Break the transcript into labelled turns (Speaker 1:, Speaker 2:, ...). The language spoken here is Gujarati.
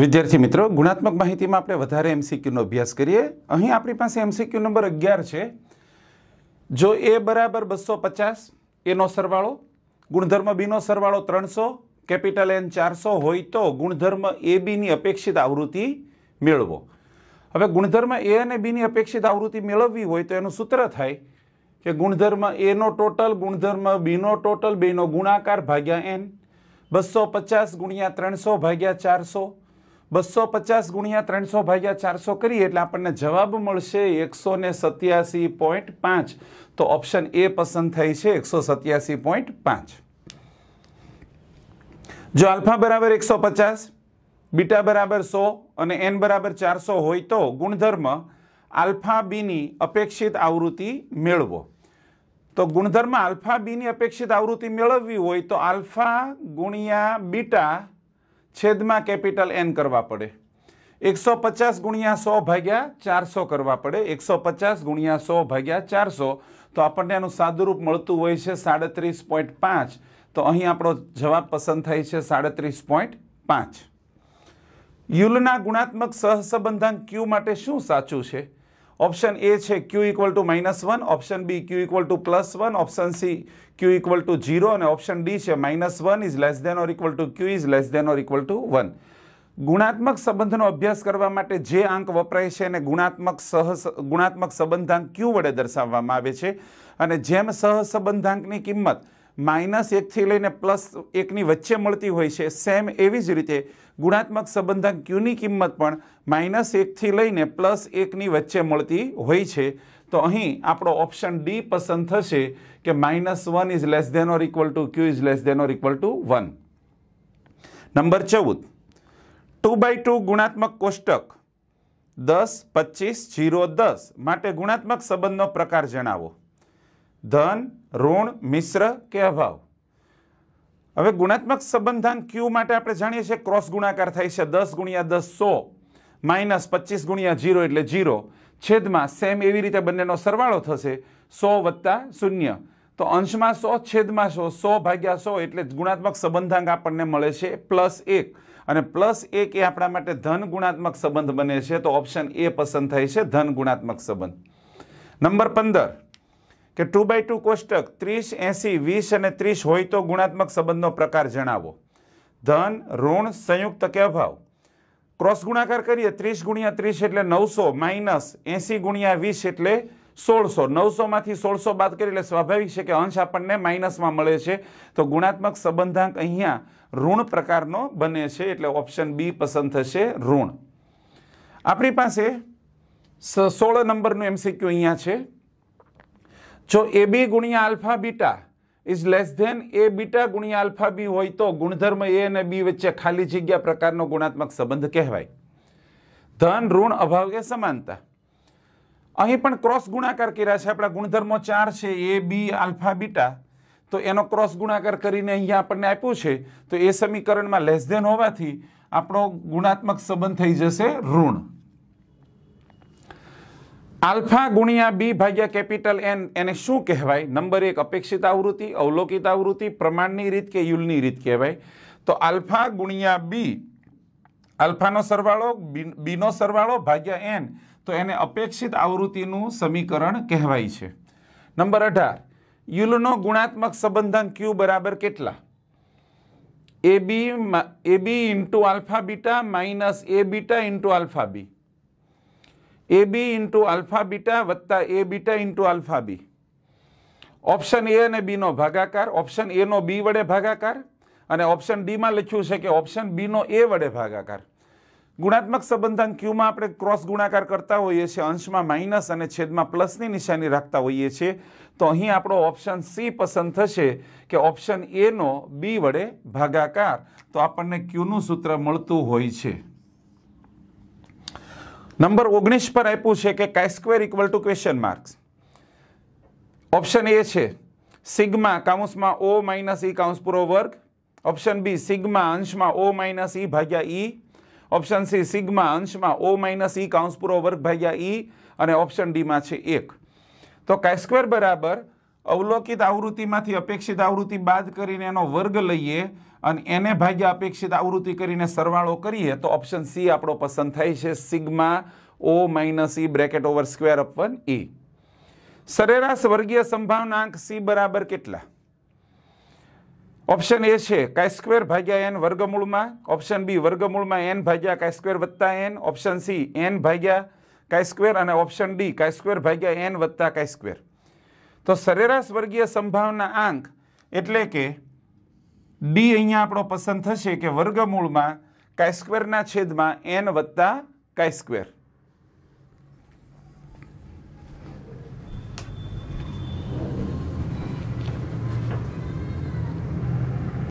Speaker 1: વિદ્યાર્થી મિત્રો, ગુણાત્મક માહિતીમાં આપણે વધારે એમસીક્યુનો અભ્યાસ કરીએ. અહીં આપણી પાસે એમસીક્યુ નંબર અગિયાર છે. જો એ બરાબર બસો પચાસ એનો સરવાળો, ગુણધર્મ બીનો સરવાળો ત્રણસો, કેપિટલ એન ચારસો હોય તો ગુણધર્મ એ બીની અપેક્ષિત આવૃત્તિ મેળવો. હવે ગુણધર્મ એ અને બીની અપેક્ષિત આવૃત્તિ મેળવવી હોય તો એનું સૂત્ર થાય કે ગુણધર્મ એનો ટોટલ ગુણધર્મ બીનો ટોટલ બેનો ગુણાકાર ભાગ્યા એન બસો પચાસ ગુણ્યા ત્રણસો ભાગ્યા ચારસો બસો પચાસ ગુણ્યા ત્રણસો ભાગ્યા ચારસો કરીએ એટલે આપણને જવાબ મળશે એકસો ને સત્યાસી પોઈન્ટ પાંચ. તો ઓપ્શન એ પસંદ થાય છે એકસો સત્યાસી પોઈન્ટ પાંચ. જો આલ્ફા બરાબર એકસો પચાસ, બીટા બરાબર સો અને એન બરાબર ચારસો હોય તો ગુણધર્મ આલ્ફા બીની અપેક્ષિત આવૃત્તિ મેળવો. તો ગુણધર્મ આલ્ફા બીની અપેક્ષિત આવૃત્તિ મેળવવી હોય તો આલ્ફા ગુણ્યા બીટા છેદમાં કેપિટલ એન કરવા પડે. એકસો પચાસ ગુણ્યા સો ભાગ્યા ચારસો કરવા પડે. એકસો પચાસ ગુણ્યા સો ભાગ્યા ચારસો. તો આપણને એનું સાદુરૂપ મળતું હોય છે સાડત્રીસ પોઈન્ટ પાંચ. તો અહીં આપણો જવાબ પસંદ થાય છે સાડત્રીસ પોઈન્ટ પાંચ. યુલના ગુણાત્મક સહસંબંધાંક ક્યુ માટે શું સાચું છે? ઓપ્શન એ છે Q equal to minus one option B Q equal to plus one option C Q equal to zero અને ઓપ્શન ડી છે minus one is less than or equal to Q is less than or equal to one ગુણાત્મક સંબંધનો અભ્યાસ કરવા માટે જે આંક વપરાય છે એને ગુણાત્મક સહ ગુણાત્મક સંબંધાંક ક્યુ વડે દર્શાવવામાં આવે છે. અને જેમ સહસંબંધાંકની કિંમત માઇનસ એકથી લઈને પ્લસ એકની વચ્ચે મળતી હોય છે. સેમ એવી જ રીતે ગુણાત્મક સંબંધક ક્યુની કિંમત પણ માઇનસ એકથી લઈને પ્લસ એકની વચ્ચે મળતી હોય છે. તો અહીં આપણો ઓપ્શન ડી પસંદ થશે કે minus one is less than or equal to Q is less than or equal to one. Number ચૌદ. ટુ બાય ટુ ગુણાત્મક કોષ્ટક દસ, પચીસ, જીરો, દસ. માટે ગુણાત્મક સંબંધનો પ્રકાર જણાવો. ધન, ઋણ, મિશ્ર કે અભાવ? હવે ગુણાત્મક સંબંધાન ક્યુ માટે આપણે જાણીએ છીએ ક્રોસ ગુણાકાર થાય છે દસ ગુણ્યા દસ સો, માઇનસ પચીસ ગુણ્યા જીરો એટલે જીરો છેદમાં સેમ એવી રીતે બંનેનો સરવાળો થશે, સો વત્તા શૂન્ય. તો અંશમાં સો, છેદમાં સો સો ભાગ્યા સો એટલે ગુણાત્મક સંબંધાંક આપણને મળે છે પ્લસ એક. અને પ્લસ એક એ આપણા માટે ધન ગુણાત્મક સંબંધ બને છે, તો ઓપ્શન એ પસંદ થાય છે ધન ગુણાત્મક સંબંધ. નંબર પંદર. કે ટુ બાય ટુ કોષ્ટક ત્રીસ, એંસી, વીસ અને ત્રીસ હોય તો ગુણાત્મક સંબંધનો પ્રકાર જણાવો. ધન, ઋણ, સંયુક્ત કે અભાવ? ક્રોસ ગુણાકાર કરીએ, ત્રીસ ગુણ્યા ત્રીસ એટલે નવસો, માઇનસ એંસી ગુણ્યા વીસ એટલે સોળસો. નવસોમાંથી સોળસો બાદ કરી એટલે સ્વાભાવિક છે કે અંશ આપણને માઇનસમાં મળે છે. તો ગુણાત્મક સંબંધાંક અહીંયા ઋણ પ્રકારનો બને છે એટલે ઓપ્શન બી પસંદ થશે ઋણ. આપણી પાસે સોળ નંબરનું એમસીક્યુ અહીંયા છે. જો એ બી ગુણ્યા alpha beta is less than A beta ગુણ્યા આલ્ફા બી હોય તો ગુણધર્મ એ અને બી વચ્ચે ખાલી જગ્યા પ્રકારનો ગુણાત્મક સંબંધ કહેવાય. ધન, ઋણ, અભાવ કે સમાનતા. અહીં પણ ક્રોસ ગુણાકાર કર્યા છે. આપણા ગુણધર્મો ચાર છે. A, B, alpha, beta. તો એનો ક્રોસ ગુણાકાર કરીને અહીંયા આપણને આપ્યું છે. તો એ સમીકરણમાં લેસ ધેન હોવાથી આપણો ગુણાત્મક સંબંધ થઈ જશે ઋણ. આલ્ફા ગુણ્યા બી ભાગ્યા કેપિટલ એન, એને શું કહેવાય? નંબર એક અપેક્ષિત આવૃત્તિ, અવલોકિત આવૃત્તિ, પ્રમાણની રીત કે યુલની રીત કહેવાય. તો આલ્ફા ગુણ્યા બી, આલ્ફાનો સરવાળો બીનો સરવાળો ભાગ્યા એન, તો એને અપેક્ષિત આવૃત્તિનું સમીકરણ કહેવાય છે. નંબર અઢાર, યુલનો ગુણાત્મક સંબંધન ક્યુ બરાબર કેટલા? A B A B into alpha beta minus A beta into alpha B. A B into alpha beta વત્તા A beta into alpha B option A અને બીનો ભાગાકાર ઓપ્શન એનો બી વડે ભાગાકાર, અને ઓપ્શન ડીમાં લખ્યું છે કે ઓપ્શન બીનો એ વડે ભાગાકાર. ગુણાત્મક સંબંધાંક ક્યુમાં આપણે ક્રોસ ગુણાકાર કરતા હોઈએ છીએ, અંશમાં માઇનસ અને છેદમાં પ્લસની નિશાની રાખતા હોઈએ છીએ. તો અહીં આપણો ઓપ્શન સી પસંદ થશે કે ઓપ્શન એનો બી વડે ભાગાકાર. તો આપણને ક્યુનું સૂત્ર મળતું હોય છે. નંબર ઓગણીસ પર આપ્યું છે કે chi square equal to question marks. Option A છે, સિગ્મા કાઉન્સમાં ઓ માઇનસ ઈ કાઉન્સ પૂરો વર્ગ. ઓપ્શન બી, સિગ્મા અંશમાં ઓ માઇનસ ઈ ભાગ્યા ઈ. ઓપ્શન સી, સિગ્મા અંશમાં ઓ માઇનસ ઈ કાઉન્સ પૂરો વર્ગ ભાગ્યા ઈ. અને ઓપ્શન ડીમાં છે એક. તો કાય સ્ક્વેર બરાબર અવલોકિત આવૃત્તિમાંથી અપેક્ષિત આવૃત્તિ બાદ કરીને એનો વર્ગ લઈએ અને એને ભાગ્યા અપેક્ષિત આવૃત્તિ કરીને સરવાળો કરીએ, તો ઓપ્શન સી આપણો પસંદ થાય છે sigma O minus E bracket over square upon E. સરેરાશ વર્ગીય સંભાવનાંક સી બરાબર કેટલા? ઓપ્શન એ છે કાય સ્ક્વેર ભાગ્યા એન વર્ગમૂળમાં. ઓપ્શન બી વર્ગમૂળમાં એન ભાગ્યા કાય સ્ક્વેર વત્તા એન ઓપ્શન સી એન ભાગ્યા કાય સ્ક્વેર અને ઓપ્શન ડી કાય સ્ક્વેર ભાગ્યા એન વત્તા કાય સ્ક્વેર તો સરેરાશ વર્ગીય સંભાવના આંક એટલે કે ડી અહીંયા આપણો પસંદ થશે કે વર્ગમૂળમાં કાય સ્ક્વેરના છેદમાં એન વત્તા કાય સ્ક્વેર.